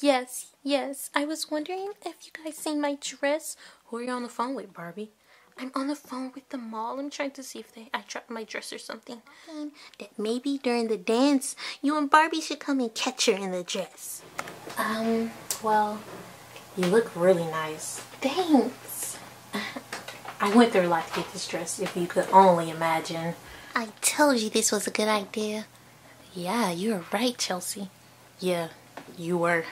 Yes, yes. I was wondering if you guys seen my dress. Who are you on the phone with, Barbie? I'm on the phone with the mall. I'm trying to see if they I dropped my dress or something. That maybe during the dance, you and Barbie should come and catch her in the dress. Um, well, you look really nice. Thanks. I went through a lot to get this dress, if you could only imagine. I told you this was a good idea. Yeah, you were right, Chelsea. Yeah, you were.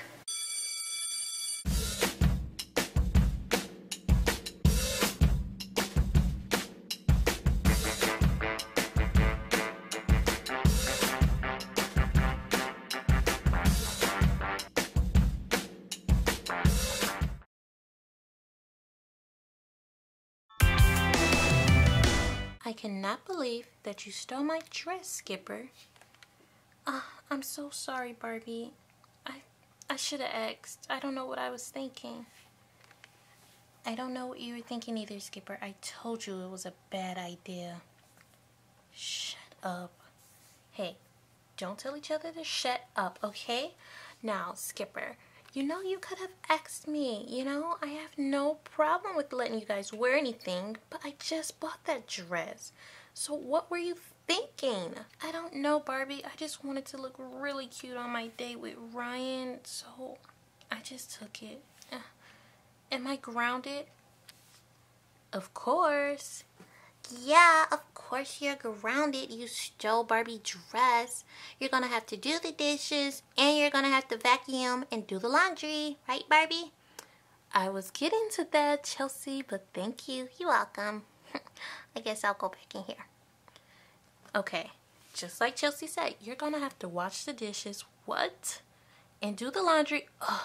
I cannot believe that you stole my dress, Skipper. Ah, I'm so sorry, Barbie. I I should have asked. I don't know what I was thinking. I don't know what you were thinking either, Skipper. I told you it was a bad idea. Shut up. Hey, don't tell each other to shut up, okay? Now, Skipper, you know you could have asked me, you know? I have no problem with letting you guys wear anything, but I just bought that dress. So what were you thinking? I don't know, Barbie. I just wanted to look really cute on my date with Ryan, so I just took it. Am I grounded? Of course. Yeah, of course you're grounded. You stole Barbie dress. You're gonna have to do the dishes and you're gonna have to vacuum and do the laundry. Right, Barbie? I was getting to that, Chelsea, but thank you. You're welcome. I guess I'll go back in here. Okay, just like Chelsea said, you're gonna have to wash the dishes. What? And do the laundry. Ugh.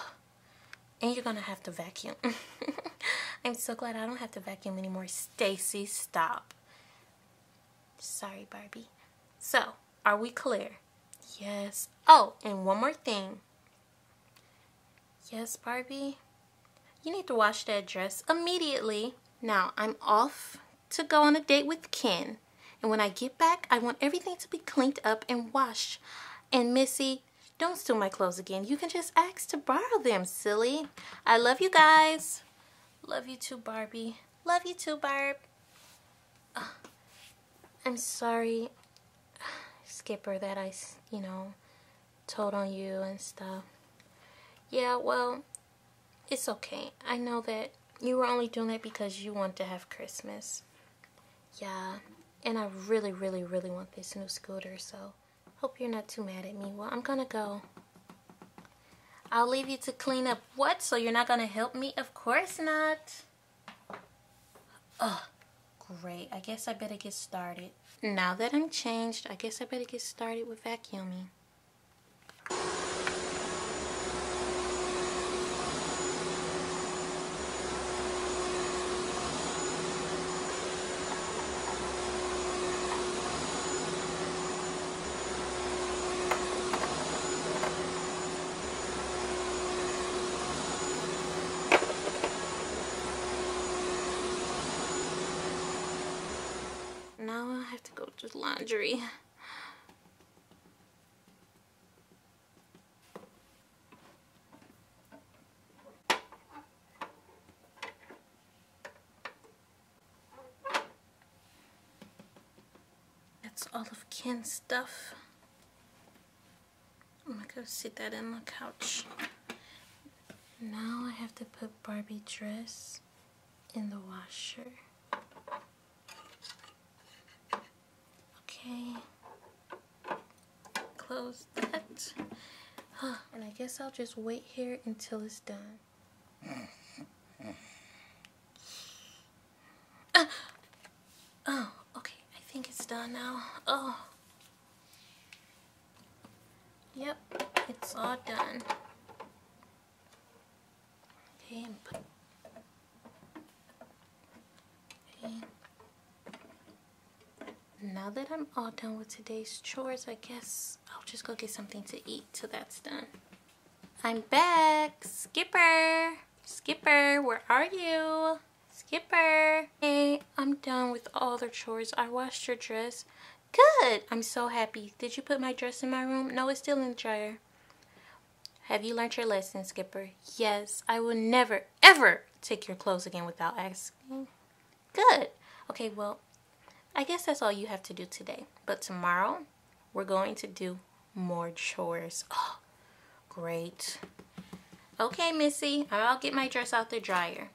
And you're gonna have to vacuum. I'm so glad I don't have to vacuum anymore. Stacy, stop. Sorry, Barbie. So, are we clear? Yes. Oh, and one more thing. Yes, Barbie. You need to wash that dress immediately. Now, I'm off to go on a date with Ken. And when I get back, I want everything to be cleaned up and washed. And Missy, don't steal my clothes again. You can just ask to borrow them, silly. I love you guys. Love you too, Barbie. Love you too, Barb. I'm sorry, Skipper, that I, you know, told on you and stuff. Yeah, well, it's okay. I know that you were only doing it because you want to have Christmas. Yeah, and I really, really, really want this new scooter, so hope you're not too mad at me. Well, I'm gonna go. I'll leave you to clean up what? So you're not gonna help me? Of course not. Oh, great. I guess I better get started. Now that I'm changed, I guess I better get started with vacuuming. Now I have to go do laundry. That's all of Ken's stuff. I'm gonna go sit that in the couch. Now I have to put Barbie dress in the washer. Okay. Close that. And I guess I'll just wait here until it's done. Uh, oh, okay. I think it's done now. Oh. Yep, it's all done. Okay, Now that I'm all done with today's chores, I guess I'll just go get something to eat till that's done. I'm back! Skipper! Skipper, where are you? Skipper! Hey, I'm done with all the chores. I washed your dress. Good! I'm so happy. Did you put my dress in my room? No, it's still in the dryer. Have you learned your lesson, Skipper? Yes, I will never, ever take your clothes again without asking. Good. Okay, well, I guess that's all you have to do today. But tomorrow, we're going to do more chores. Oh, great. Okay, Missy, I'll get my dress out the dryer.